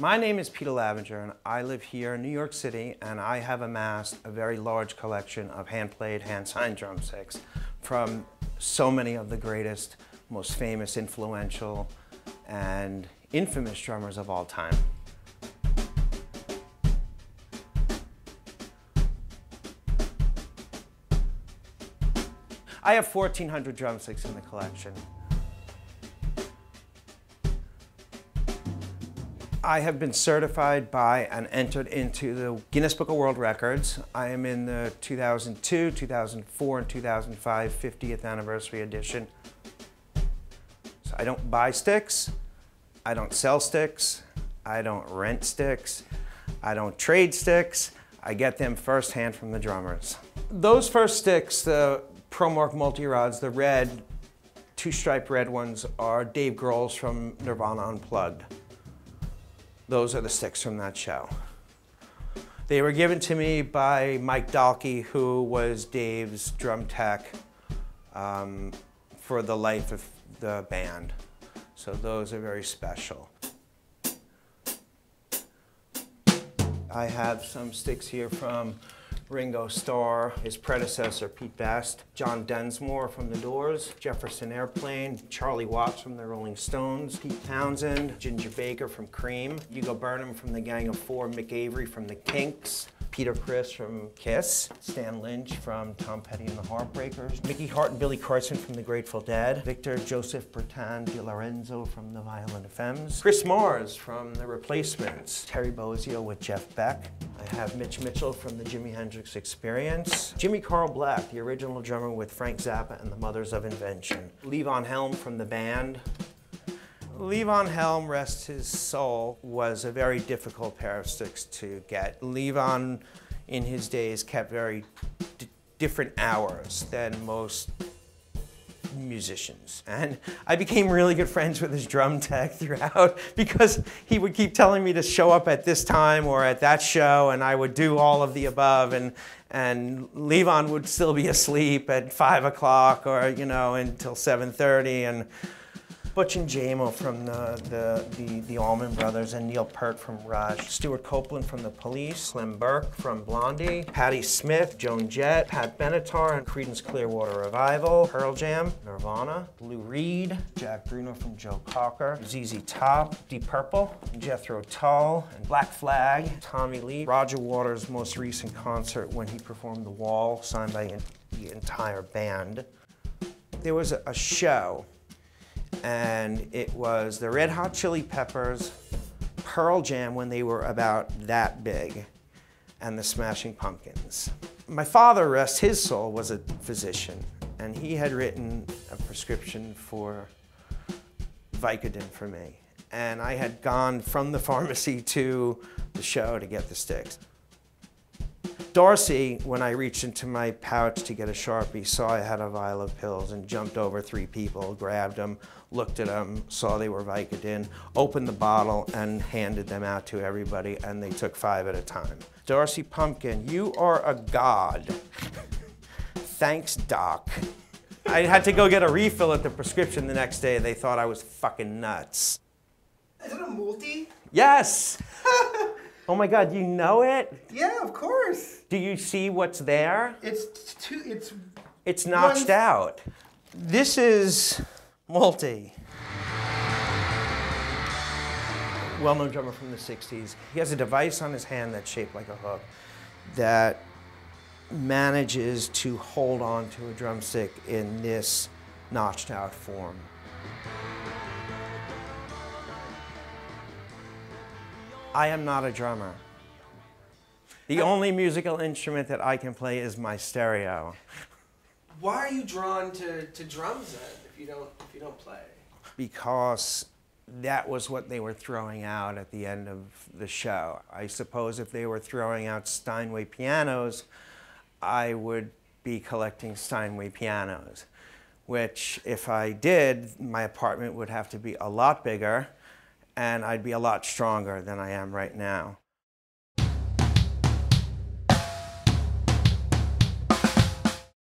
My name is Peter Lavinger and I live here in New York City and I have amassed a very large collection of hand-played, hand-signed drumsticks from so many of the greatest, most famous, influential, and infamous drummers of all time. I have 1,400 drumsticks in the collection. I have been certified by and entered into the Guinness Book of World Records. I am in the 2002, 2004, and 2005 50th anniversary edition. So I don't buy sticks, I don't sell sticks, I don't rent sticks, I don't trade sticks, I get them firsthand from the drummers. Those first sticks, the ProMark multi-rods, the red, two-stripe red ones, are Dave Grohl's from Nirvana Unplugged. Those are the sticks from that show. They were given to me by Mike Dalkey, who was Dave's drum tech um, for the life of the band. So those are very special. I have some sticks here from Ringo Starr, his predecessor Pete Best, John Densmore from The Doors, Jefferson Airplane, Charlie Watts from the Rolling Stones, Pete Townshend, Ginger Baker from Cream, Hugo Burnham from the Gang of Four, Mick Avory from The Kinks, Peter Criss from Kiss, Stan Lynch from Tom Petty and the Heartbreakers, Mickey Hart and Billy Carson from the Grateful Dead, Victor Joseph Bertrand de Lorenzo from the Violent Femmes, Chris Mars from The Replacements, Terry Bozzio with Jeff Beck, I have Mitch Mitchell from the Jimi Hendrix Experience, Jimmy Carl Black, the original drummer with Frank Zappa and the Mothers of Invention, Levon Helm from the band, Levon Helm, rest his soul, was a very difficult pair of sticks to get. Levon, in his days, kept very different hours than most musicians. And I became really good friends with his drum tech throughout because he would keep telling me to show up at this time or at that show and I would do all of the above and and Levon would still be asleep at five o'clock or you know until 7.30 and Butch and Jaimoe from the, the, the, the Allman Brothers and Neil Peart from Rush, Stewart Copeland from The Police, Clem Burke from Blondie, Patti Smith, Joan Jett, Pat Benatar and Creedence Clearwater Revival, Pearl Jam, Nirvana, Lou Reed, Jack Bruno from Joe Cocker, ZZ Top, Deep Purple, Jethro Tull, and Black Flag, Tommy Lee, Roger Waters' most recent concert when he performed The Wall, signed by the entire band. There was a, a show and it was the Red Hot Chili Peppers, Pearl Jam when they were about that big, and the Smashing Pumpkins. My father, rest his soul, was a physician, and he had written a prescription for Vicodin for me. And I had gone from the pharmacy to the show to get the sticks. D'arcy, when I reached into my pouch to get a Sharpie, saw I had a vial of pills and jumped over three people, grabbed them, looked at them, saw they were Vicodin, opened the bottle and handed them out to everybody and they took five at a time. D'arcy Pumpkin, you are a god. Thanks, doc. I had to go get a refill at the prescription the next day. They thought I was fucking nuts. Is it a Moulty? Yes! Oh my God, you know it? Yeah, of course. Do you see what's there? It's two, it's... It's notched out. This is Moulty. Well-known drummer from the 60s. He has a device on his hand that's shaped like a hook that manages to hold on to a drumstick in this notched out form. I am not a drummer. The only musical instrument that I can play is my stereo. Why are you drawn to, to drums then if you don't if you don't play? Because that was what they were throwing out at the end of the show. I suppose if they were throwing out Steinway pianos, I would be collecting Steinway pianos, which if I did, my apartment would have to be a lot bigger and I'd be a lot stronger than I am right now.